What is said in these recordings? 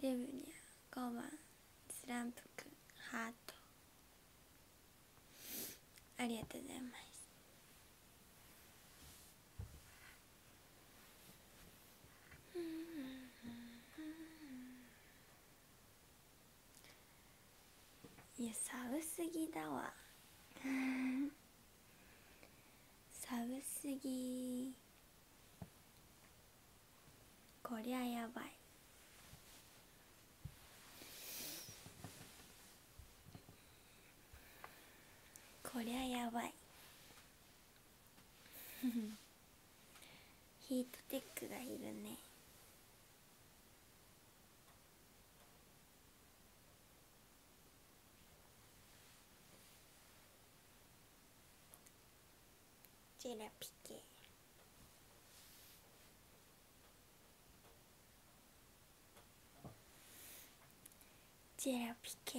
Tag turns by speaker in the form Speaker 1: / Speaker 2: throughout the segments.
Speaker 1: デブニャ5番スランプくんハート。ありがとうございます。いや寒すぎだわ。寒すぎ。こりゃやばいこりゃやばいヒートテックがいるね。ジェラピケ。ジェラピケ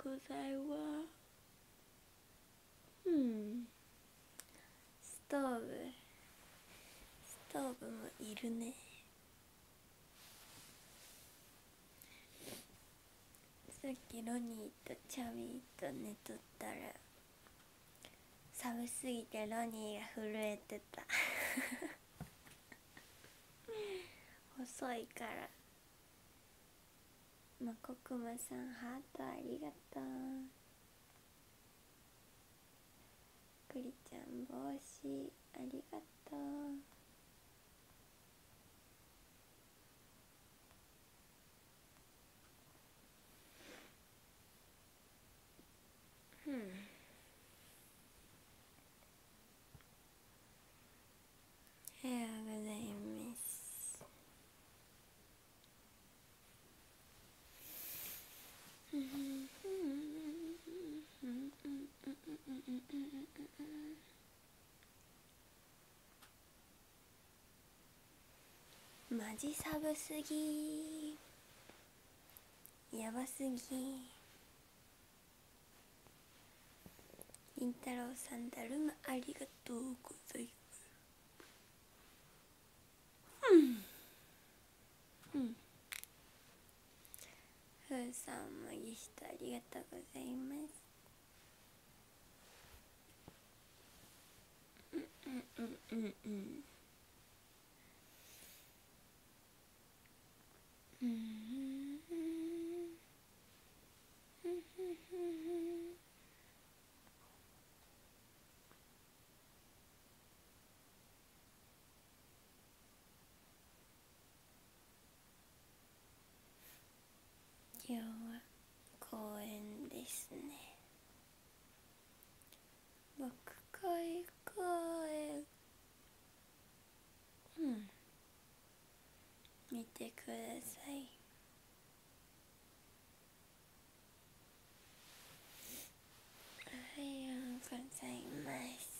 Speaker 1: おはうございます。うん。ストーブ。ストーブもいるね。さっきロニーとチャミーと寝とったら寒すぎてロニーが震えてた。遅いからまこくまさんハートありがとう。くりちゃん帽子ありがとううんおはようございますマジ寒すぎ。やばすぎ。りんたろうさんだるまありがとうございます。うん。うん。ふうさんもギフトありがとうございます。うんうんうんうんうんうん今日は公園ですね。牧会公園うん。見てください。おはようございます。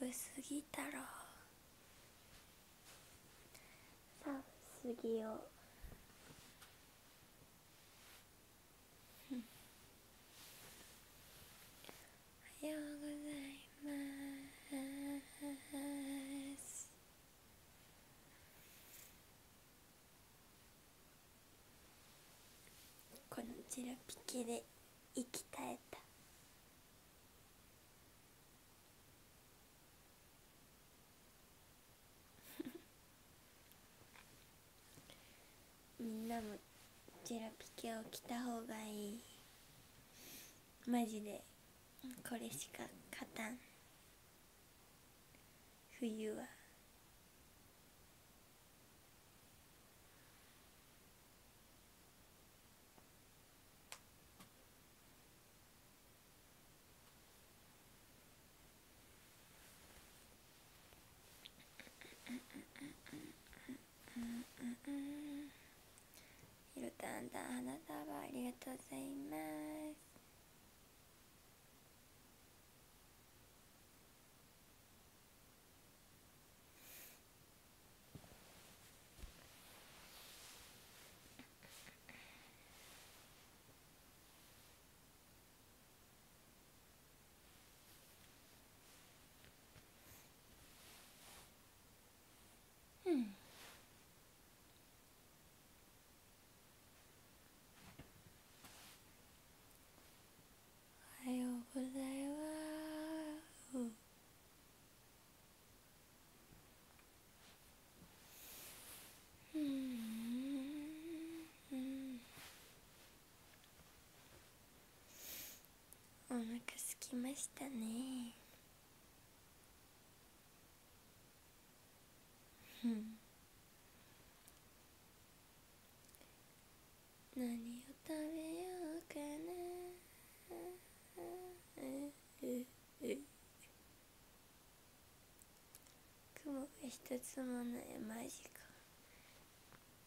Speaker 1: 寒すぎたろ寒すぎよようございます。このジラピケで息絶えた。みんなもジェラピケを着た方がいい。マジで。これしか勝たん。冬は。ひろたんだ花束ありがとうございます着きましたね。うん。何を食べようかな。雲が一つもない。マジか。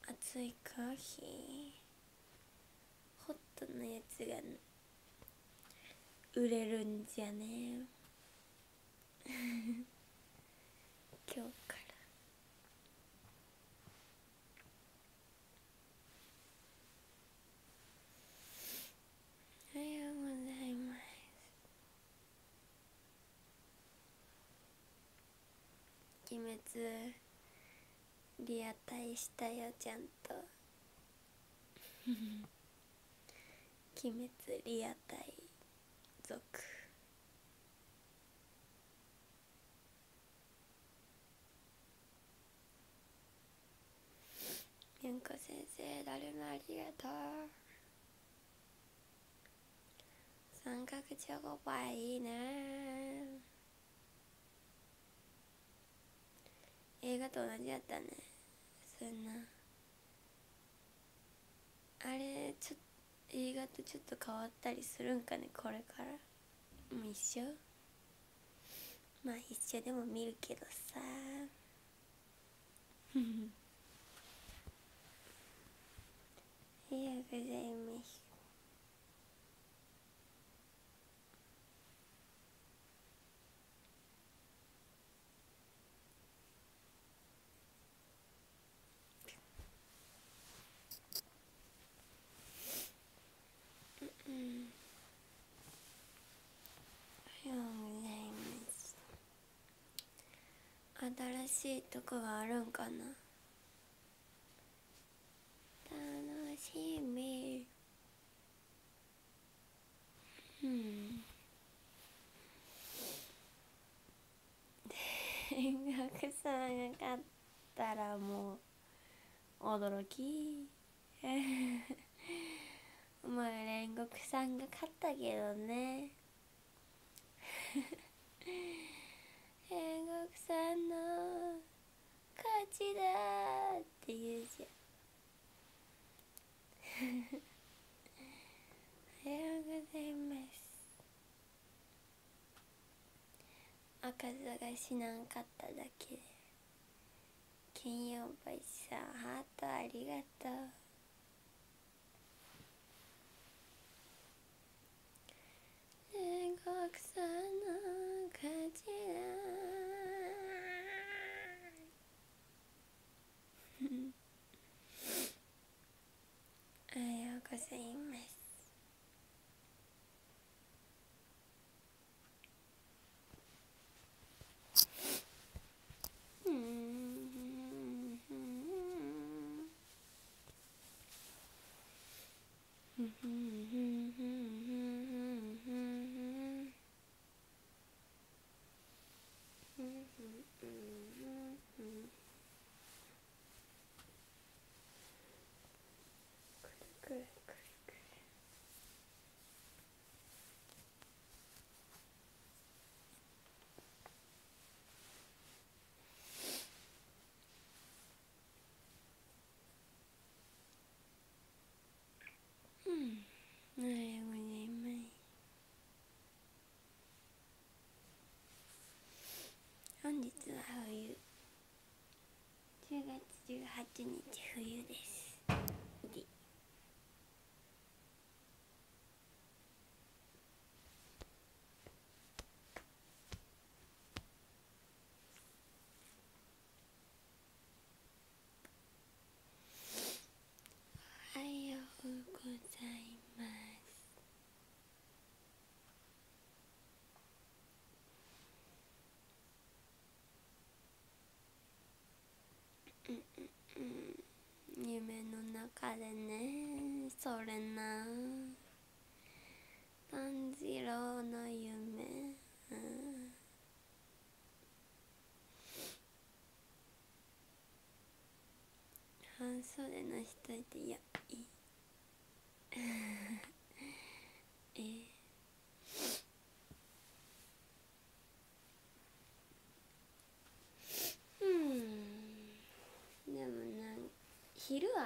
Speaker 1: 熱いコーヒー。ホットのやつが売れるんじゃね？今日から。おはようございます。鬼滅リアタイしたよちゃんと。鬼滅リアタイ。族みんこ先生だるまありがとう。三角チョコパイいいね。映画と同じやったね。そんな。あれちょっと映画とちょっと変わったりするんかねこれから。もう一緒？まあ一緒でも見るけどさ。ありがとうございましたんおはようございます新しいとこがあるんかな。楽しみ。うん。天学さんが勝ったらもう驚き。まあ煉獄さんが勝ったけどね。煉獄さんの勝ちだって言うじゃんおはようございます。赤座が死なんかっただけで金曜日さんハートありがとう煉獄さんの勝ちだおはようございますくるくるくるうんおはようございます本日は冬10月18日冬ですでおはようございます夢の中でねそれな。炭治郎の夢。うん半袖の人いていやいい。え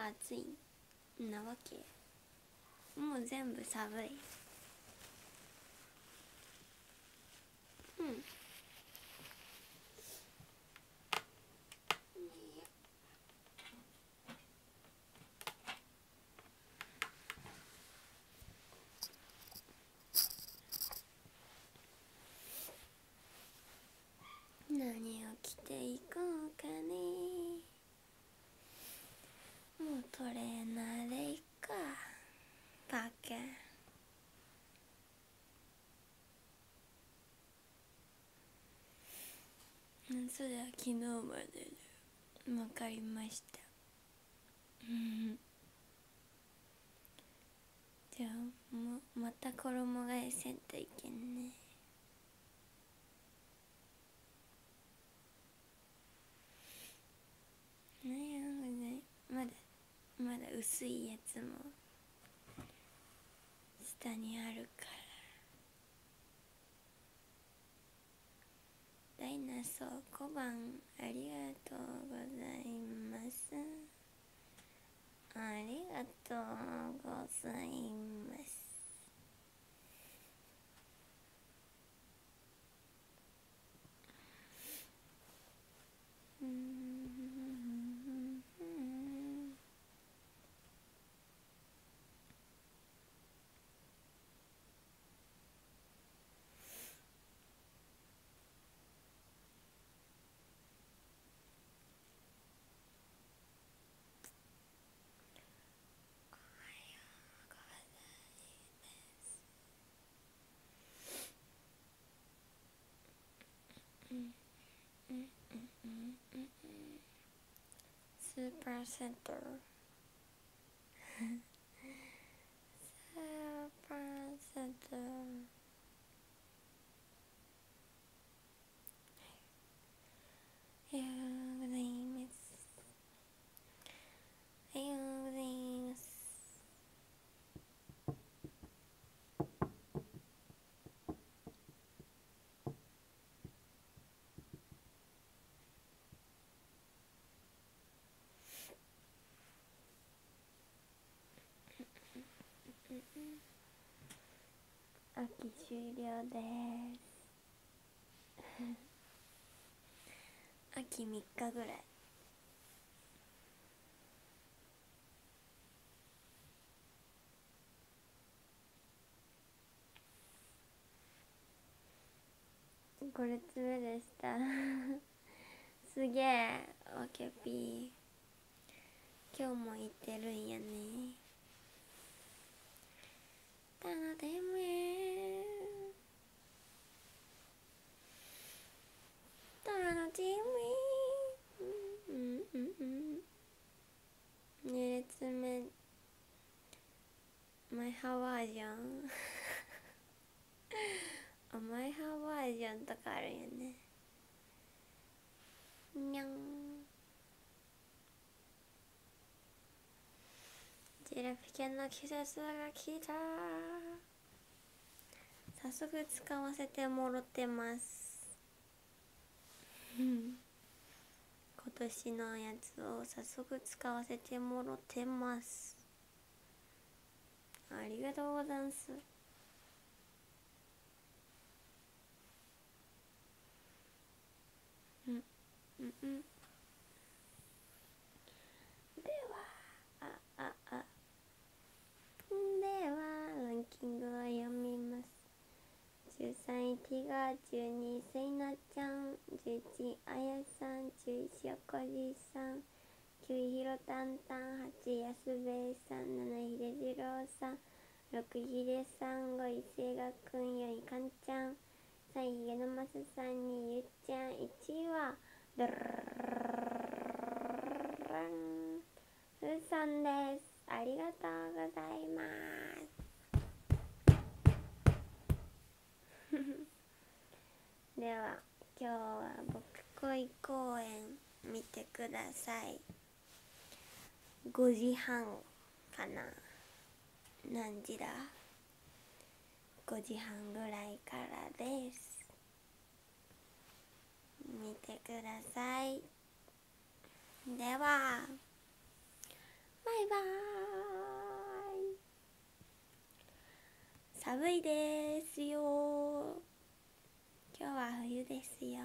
Speaker 1: は暑いなわけ。もう全部寒い。うん何を着ていこうかねもうトレーナーでいっかパーケうんそれは昨日までで。わかりました。じゃあもまた衣替えせんといけんね。なんやね。まだまだ薄いやつも下にあるから。ダイナソー小判ありがとうございます。ありがとうございます。ス ーパーセンタースーパーセンターおはようございますおはようございます 秋終了です。秋3日ぐらい。これつ目でした。すげえ。オケピー。今日も行ってるんやね。み楽しみうん。うん。うん。2列目マイハワージョンあマイハワージョンとかあるよねにゃんラピケの季節が来た。早速使わせてもろてます。今年のやつを早速使わせてもろてます。ありがとうございます。うん。うん。うんではあああではランキングを読みます13位ティガー12位せいなちゃん11位あやさん10位しおこじさん9位ひろたんたん8位やすべいさん7位ひでじろうさん6位ひでさん5位せいがくん4位かんちゃん3位ひげのますさん2位ゆっちゃん1位はドルルルルルルン。ふうさんです。ありがとうございます。では今日は僕恋公演見てください。5時半かな。何時だ？5時半ぐらいからです。見てください。では。バイバーイ。寒いですよ。今日は冬ですよ。